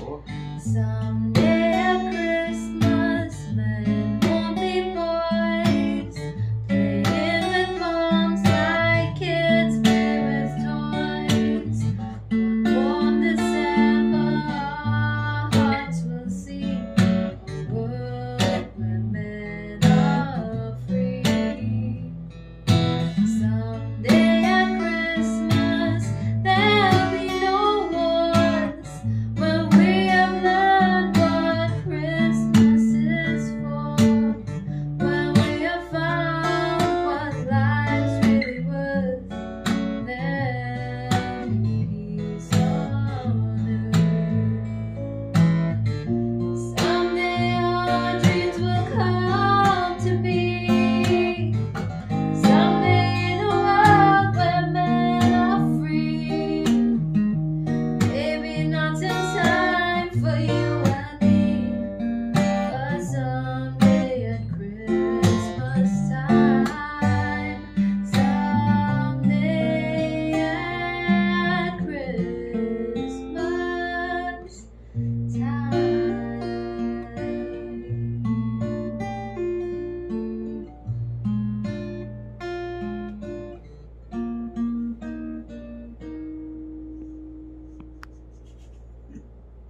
Ủa? Someday